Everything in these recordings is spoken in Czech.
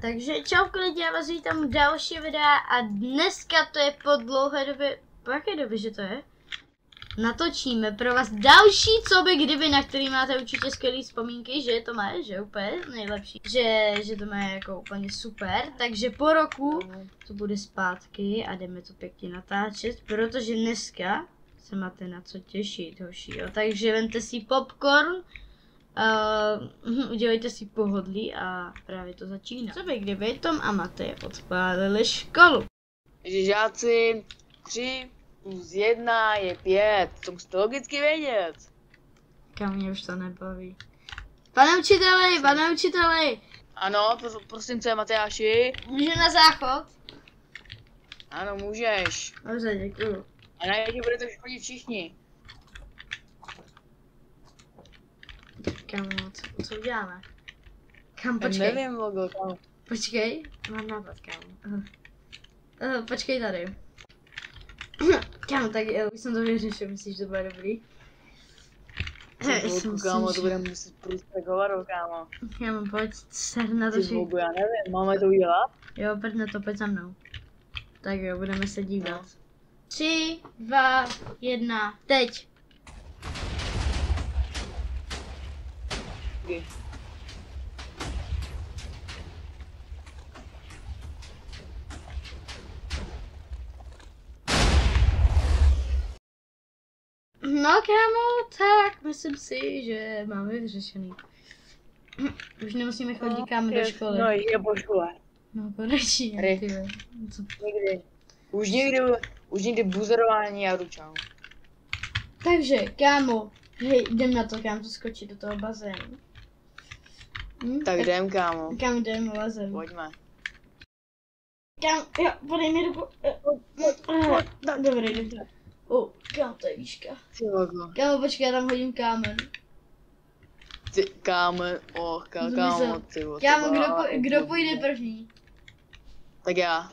Takže čau lidi, já vás vítám u další videa a dneska to je po dlouhé době, po jaké době, že to je? Natočíme pro vás další co by kdyby, na který máte určitě skvělé vzpomínky, že to má, že úplně nejlepší, že, že to má jako úplně super, takže po roku to bude zpátky a jdeme to pěkně natáčet, protože dneska se máte na co těšit, hoši, jo. takže vente si popcorn, Uh, udělejte si pohodlí a právě to začíná. Co by kdyby Tom a Matej odpálili školu? Žáci, 3 plus 1 je 5, to musíte logicky vědět. Kam mě už to nebaví. Pane učiteli, pane učiteli! Ano, to prosím co Matyáši? Můžu na záchod? Ano, můžeš. Dobře, děkuju. A na jedni budete chodit všichni. Kámo, co, co uděláme? Kam, Já počkej. nevím, logo, kam. Počkej, mám nápad, kámo. Uh, uh, počkej tady. kámo, tak uh, už jsem to vyřešil, myslíš, že to bude dobrý? Já vůdku, myslím, kámo, že- to budeme muset průstřekovat, kámo. Kámo, pojď se na to vůdku, já nevím, máme to udělat? Jo, prdne to, pojď za mnou. Tak jo, budeme se dívat. No. Tři, dva, jedna, teď. Okay. No kámo, tak myslím si, že máme vyřešený. Už nemusíme chodit nikam do školy. No, je po škole. No konečně, ty. Co? Nikdy. Už nikdy, už nikdy buzerování a ručám. Takže, kámo, hej, jdem na to, kam to skočit do toho bazénu. Hm? Tak jdem, kámo. Kam jdem bazén? Pojďme. Kam, jo, podej mi ruku. Eh, eh, Dobrý, dobrý. O, kam to je výška. Kámo, počkej, já tam hodím kámen. Ty, kámo, oh, ká, kámo, ty vole, Kámo, kdo, po, kdo půjde první? Tak já.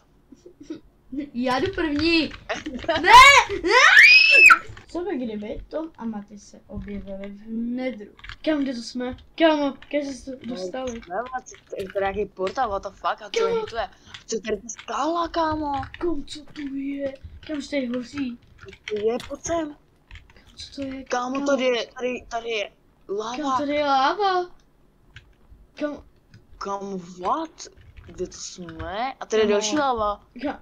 Já jdu první. ne, ne! Co by kdyby Tom a Maty se objevili v nedru? Kam kde to jsme? Kámo, kam jsme se tu dostali? Nevím, co- to je to nějaký portál, what the fuck, a co je to je? Co tady ty skála, kámo? Kam, co tu je? Kam se tady hoří? To je, pojď sem. Co to je? Kámo, tady je, tady, tady je Kam lava. tady je láva? Kam, Kámo, what? Kde to jsme? A tady je Kámo. další lava. kam,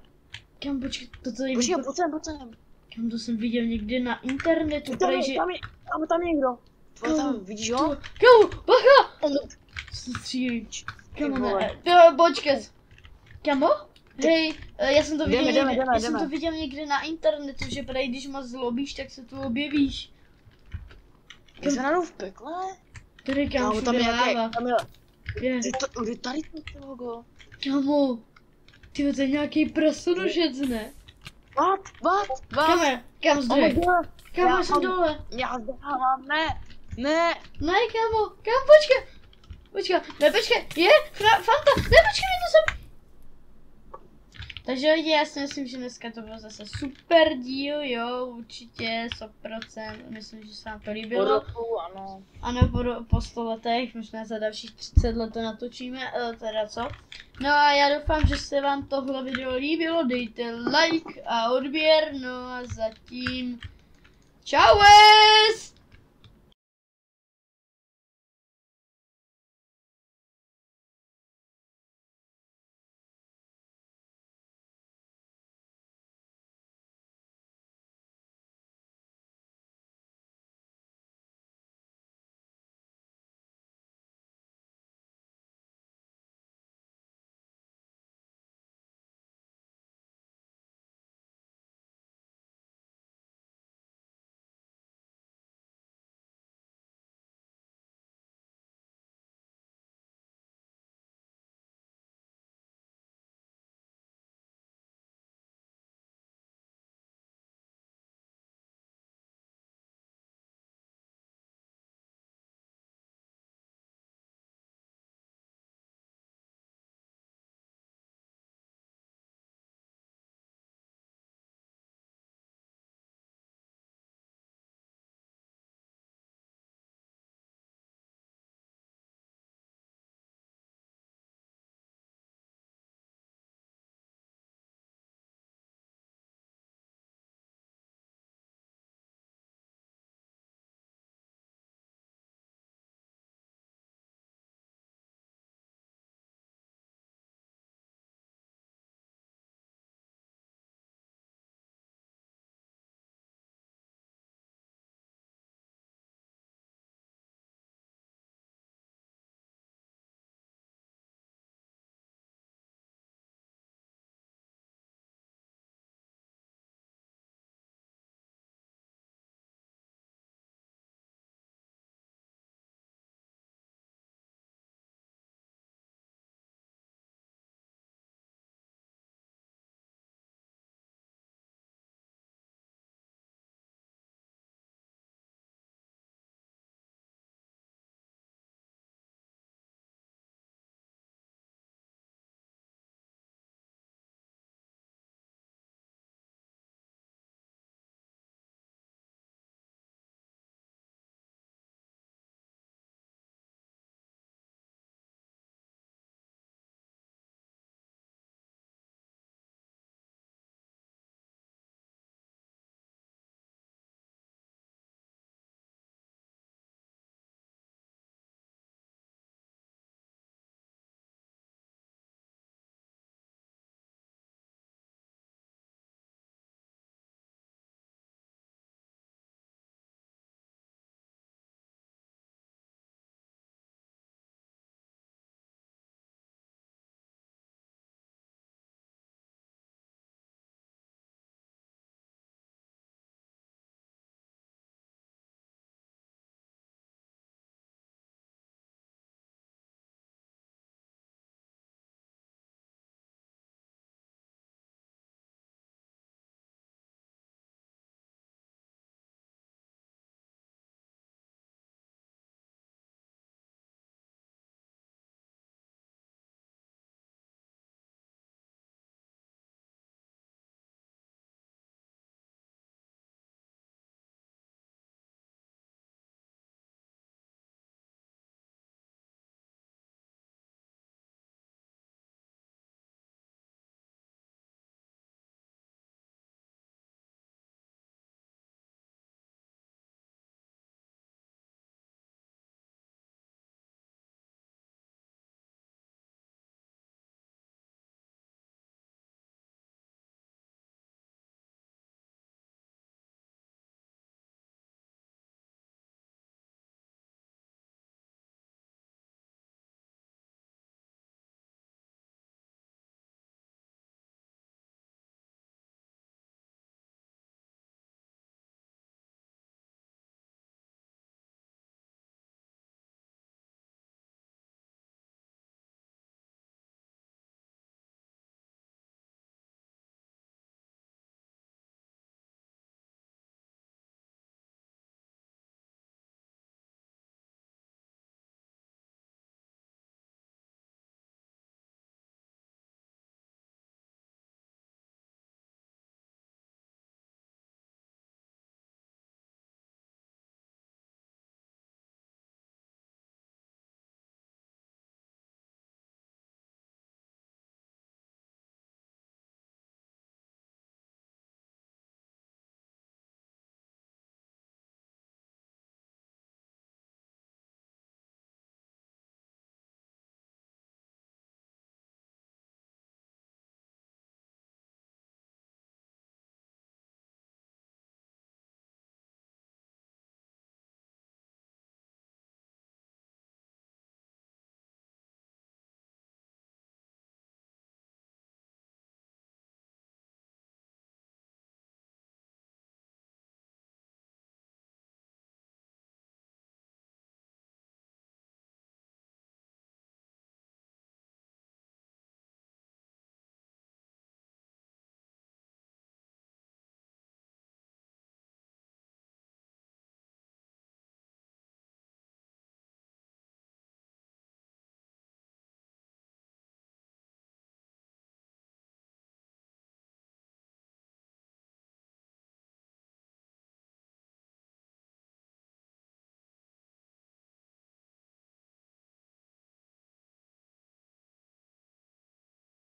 kam, počkej, to tady, Počkej, pojď sem, pojď sem. kam to jsem viděl někde na internetu, Tam tady, je, tam je, kámo, tam je někdo. Tvoje Kámo, tam, vidíš ho? Kámo, bacha! On, ne, jo, počkat. Kámo? Hej, eh, já jsem to viděl, jdeme, jdeme, já jsem to viděl někde na internetu, že prej, když moc zlobíš, tak se tu objevíš. My jsme najednou v pekle? Tady kámo, Kámo, tam je láva. tam je, Je, ty to, kde tady to ty logo? kámo. Ty to je nějaký prasonožec, ne? What? What? What? Kam, kam Oh zdroj? já já jsem mám- dole. Já zdávám, ne, ne. Ne, kámo, kam, počkej. Počkej, ne, počkej, je, Fanta, ne, počkej, mi to sem. Takže lidi, já si myslím, že dneska to byl zase super díl, jo, určitě, 100%, myslím, že se vám to Po líbilo. roku, ano. Ano, po, po 100 letech, možná za dalších 30 let to natočíme, eh, teda co. No a já doufám, že se vám tohle video líbilo, dejte like a odběr, no a zatím čaues!